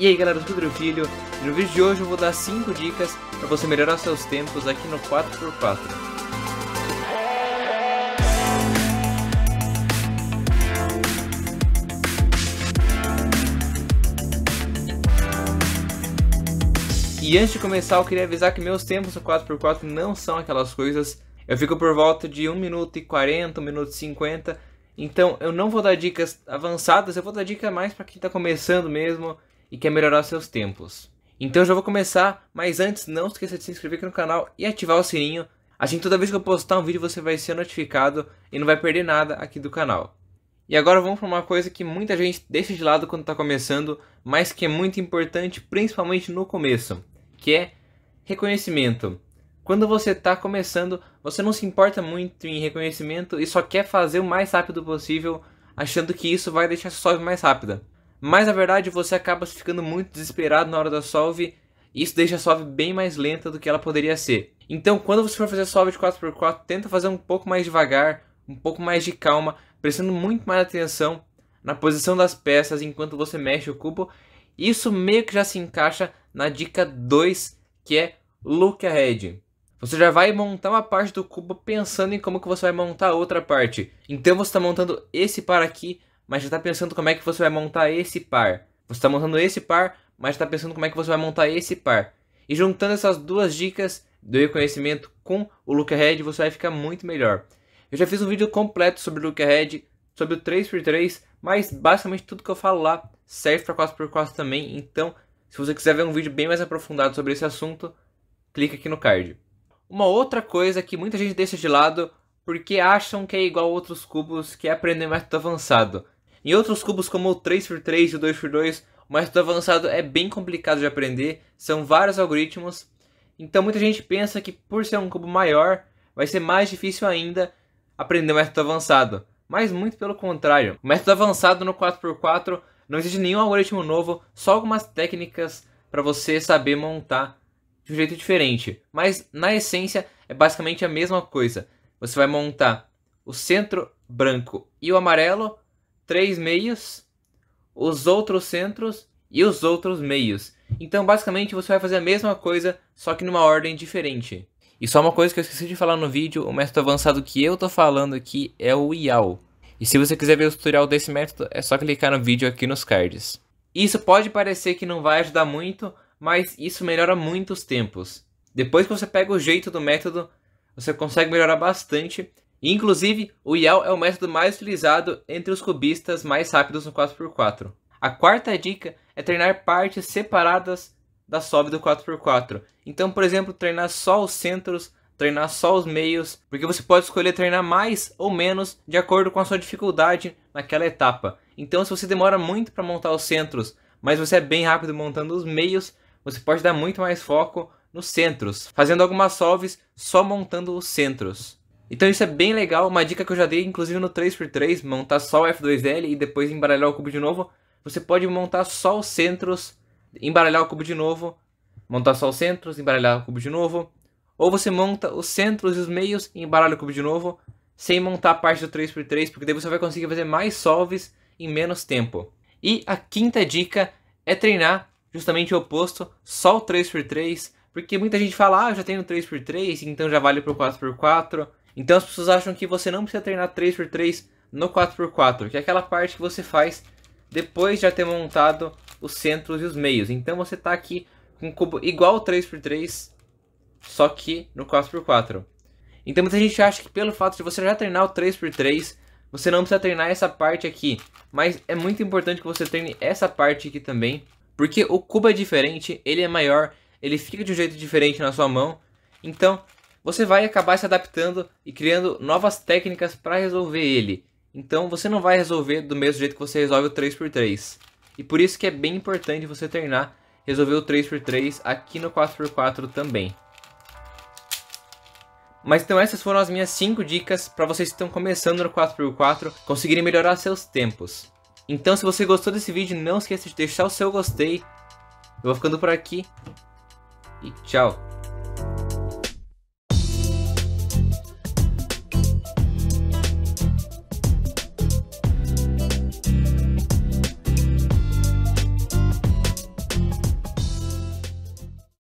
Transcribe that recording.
E aí galera do Pedro Filho, no vídeo de hoje eu vou dar 5 dicas para você melhorar seus tempos aqui no 4x4. E antes de começar eu queria avisar que meus tempos no 4x4 não são aquelas coisas, eu fico por volta de 1 minuto e 40, 1 minuto e 50, então eu não vou dar dicas avançadas, eu vou dar dica mais para quem está começando mesmo, e quer melhorar seus tempos. Então já vou começar, mas antes não esqueça de se inscrever aqui no canal e ativar o sininho. Assim toda vez que eu postar um vídeo você vai ser notificado e não vai perder nada aqui do canal. E agora vamos para uma coisa que muita gente deixa de lado quando está começando, mas que é muito importante principalmente no começo, que é reconhecimento. Quando você está começando, você não se importa muito em reconhecimento e só quer fazer o mais rápido possível, achando que isso vai deixar sua mais rápida. Mas na verdade você acaba ficando muito desesperado na hora da solve e isso deixa a solve bem mais lenta do que ela poderia ser. Então quando você for fazer solve de 4x4, tenta fazer um pouco mais devagar, um pouco mais de calma, prestando muito mais atenção na posição das peças enquanto você mexe o cubo. Isso meio que já se encaixa na dica 2, que é Look Ahead. Você já vai montar uma parte do cubo pensando em como que você vai montar a outra parte. Então você está montando esse par aqui mas já está pensando como é que você vai montar esse par. Você está montando esse par, mas está pensando como é que você vai montar esse par. E juntando essas duas dicas do reconhecimento com o look ahead, você vai ficar muito melhor. Eu já fiz um vídeo completo sobre o look ahead, sobre o 3x3, mas basicamente tudo que eu falo lá serve para 4x4 também. Então, se você quiser ver um vídeo bem mais aprofundado sobre esse assunto, clica aqui no card. Uma outra coisa que muita gente deixa de lado porque acham que é igual a outros cubos, que é aprender método avançado. Em outros cubos como o 3x3 e o 2x2, o método avançado é bem complicado de aprender, são vários algoritmos, então muita gente pensa que por ser um cubo maior, vai ser mais difícil ainda aprender o método avançado. Mas muito pelo contrário, o método avançado no 4x4 não existe nenhum algoritmo novo, só algumas técnicas para você saber montar de um jeito diferente. Mas na essência é basicamente a mesma coisa. Você vai montar o centro branco e o amarelo três meios, os outros centros e os outros meios. Então, basicamente, você vai fazer a mesma coisa, só que numa ordem diferente. E só uma coisa que eu esqueci de falar no vídeo, o método avançado que eu tô falando aqui é o IAL. E se você quiser ver o tutorial desse método, é só clicar no vídeo aqui nos cards. Isso pode parecer que não vai ajudar muito, mas isso melhora muito os tempos. Depois que você pega o jeito do método, você consegue melhorar bastante Inclusive, o YAL é o método mais utilizado entre os cubistas mais rápidos no 4x4. A quarta dica é treinar partes separadas da sobe do 4x4. Então, por exemplo, treinar só os centros, treinar só os meios, porque você pode escolher treinar mais ou menos de acordo com a sua dificuldade naquela etapa. Então, se você demora muito para montar os centros, mas você é bem rápido montando os meios, você pode dar muito mais foco nos centros, fazendo algumas solves só montando os centros. Então isso é bem legal, uma dica que eu já dei inclusive no 3x3, montar só o F2L e depois embaralhar o cubo de novo. Você pode montar só os centros, embaralhar o cubo de novo, montar só os centros, embaralhar o cubo de novo. Ou você monta os centros e os meios e embaralha o cubo de novo, sem montar a parte do 3x3, porque daí você vai conseguir fazer mais solves em menos tempo. E a quinta dica é treinar justamente o oposto, só o 3x3, porque muita gente fala, ah, eu já tenho 3x3, então já vale para o 4x4. Então as pessoas acham que você não precisa treinar 3x3 no 4x4, que é aquela parte que você faz depois de já ter montado os centros e os meios. Então você está aqui com um cubo igual ao 3x3, só que no 4x4. Então muita gente acha que pelo fato de você já treinar o 3x3, você não precisa treinar essa parte aqui. Mas é muito importante que você treine essa parte aqui também, porque o cubo é diferente, ele é maior, ele fica de um jeito diferente na sua mão. Então você vai acabar se adaptando e criando novas técnicas para resolver ele. Então você não vai resolver do mesmo jeito que você resolve o 3x3. E por isso que é bem importante você treinar resolver o 3x3 aqui no 4x4 também. Mas então essas foram as minhas 5 dicas para vocês que estão começando no 4x4 conseguirem melhorar seus tempos. Então se você gostou desse vídeo, não esqueça de deixar o seu gostei. Eu vou ficando por aqui e tchau.